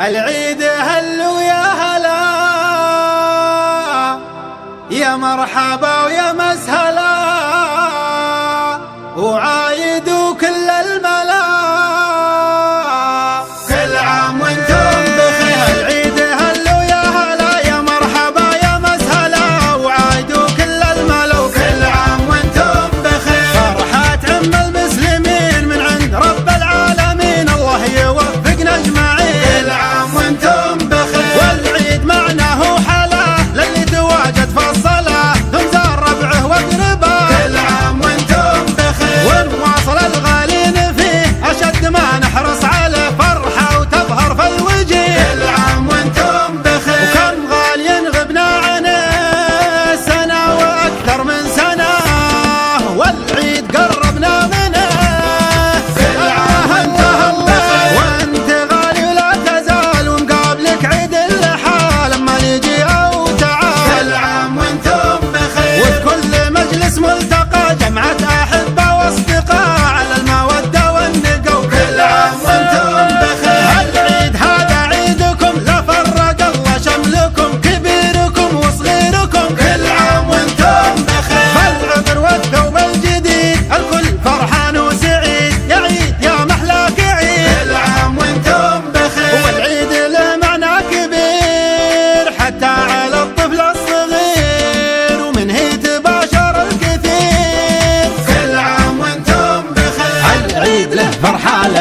العيد هل ويا هلا؟ يا مرحبا ويا مسهلا. وعايد وكل الملا. كل عام وأنتم بخير. العيد هل ويا هلا؟ يا مرحبا يا مسهلا. وعايد وكل الملا. وكل عام وأنتم بخير. فرحات عم المسلمين من عند رب العالمين. الله يوفقنا أجمعين.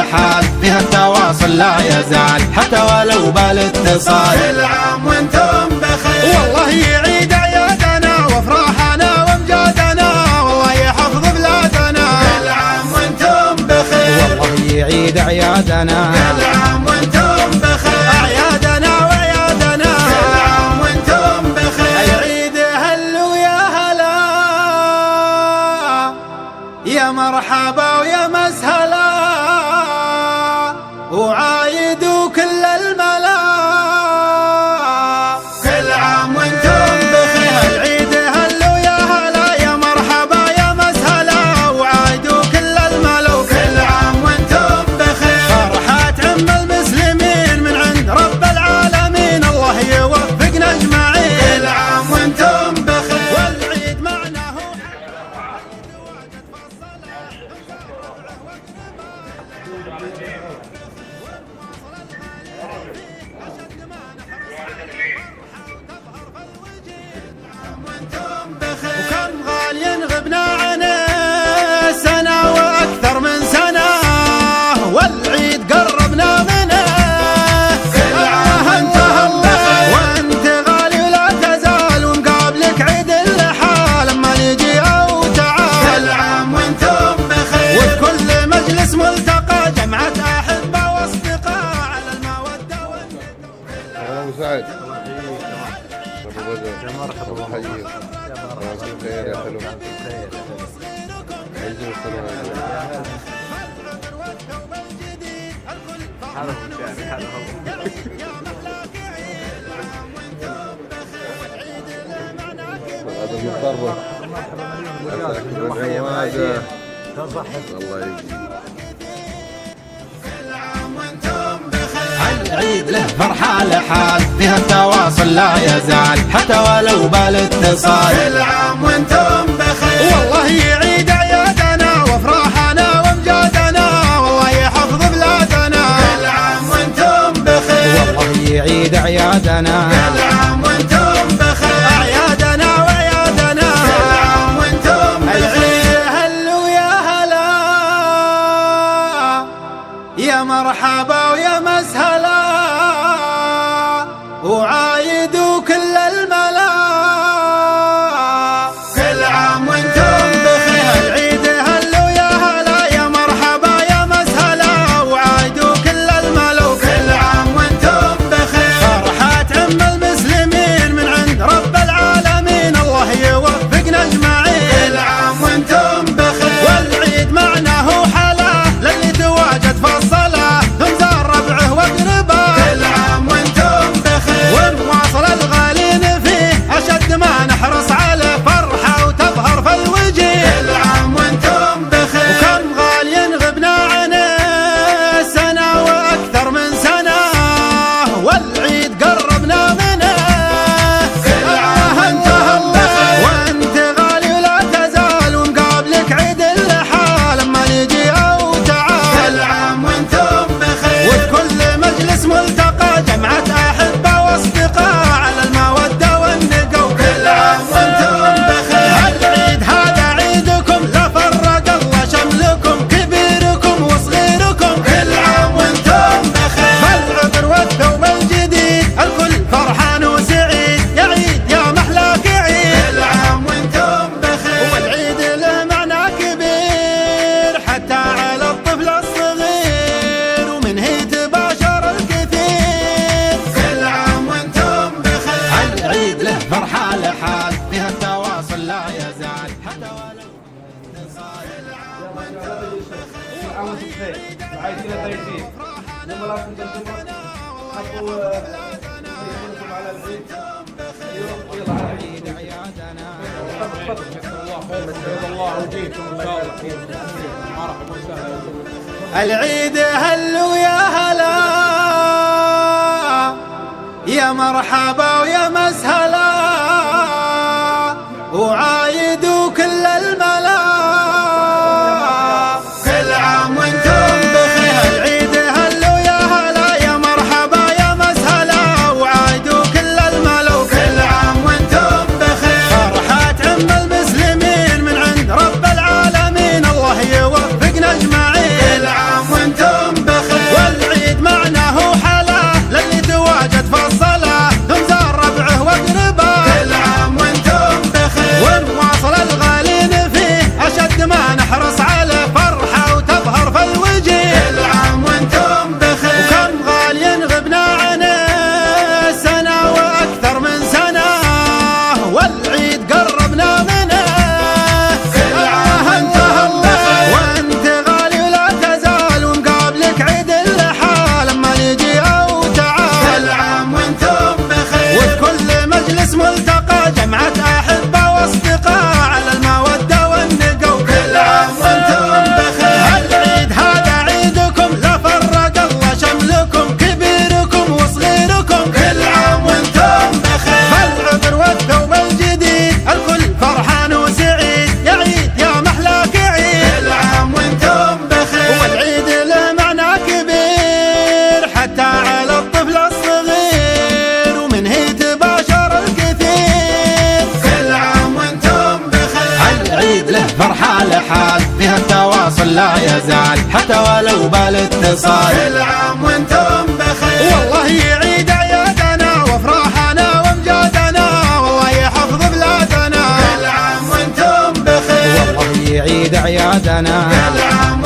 الحال بهالتواصل لا يزال حتى ولو بالاتصال. كل عام وأنتم بخير. والله يعيد اعيادنا وافراحنا وامجادنا والله يحفظ بلادنا. كل عام وأنتم بخير. والله يعيد اعيادنا كل عام وأنتم بخير. أعيادنا وعيادنا. كل عام وأنتم بخير. عيد هل ويا هلا يا مرحبا ويا مسهلا. حلو عايزين يوصلوا هذا يا حلو الله يجزيك. عيد له فرحة لحال فيها التواصل لا يزال حتى ولو بالاتصال. كل عام وأنتم بخير. والله يا مرحبا ويا مسهلا وعايد وكل العيد هل ويا هلا؟ يا مرحبا ويا مسهلا طلع يا زعل حتى ولو بالاتصال. كل عام وأنتم بخير. والله يعيد عيادنا وافراحنا وامجادنا والله يحفظ بلادنا. كل عام وأنتم بخير. والله يعيد عيادنا. كل عام